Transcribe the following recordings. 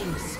Killing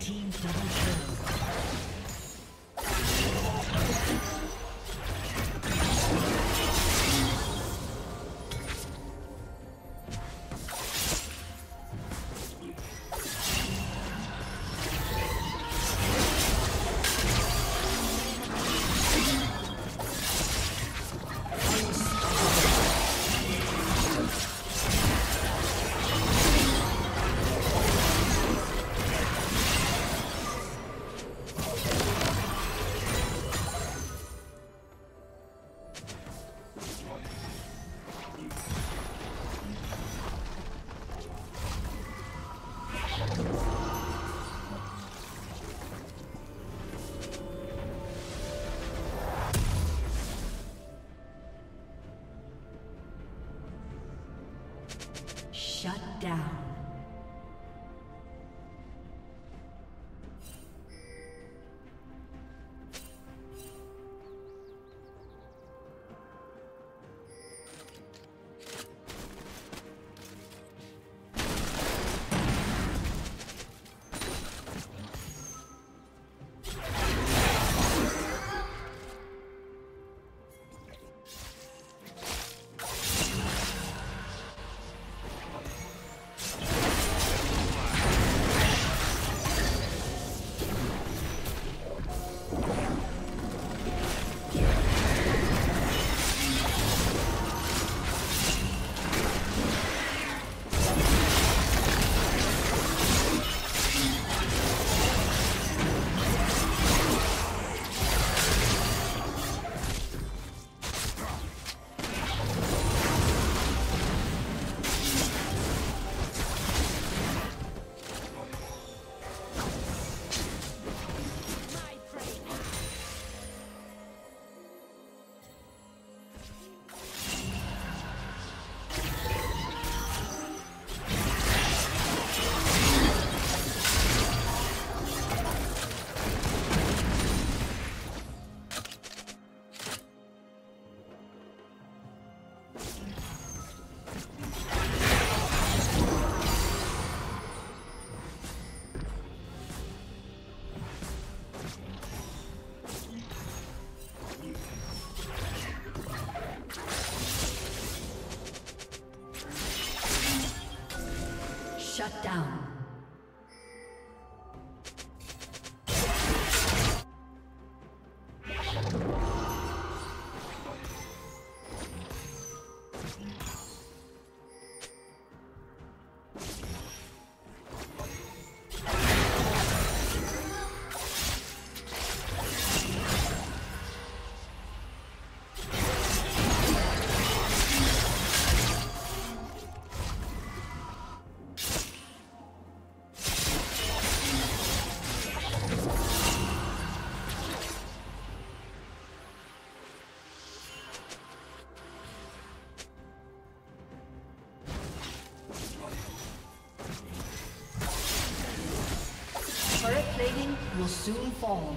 Team double kill. Down. Shut down. Soon fall.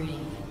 Aced.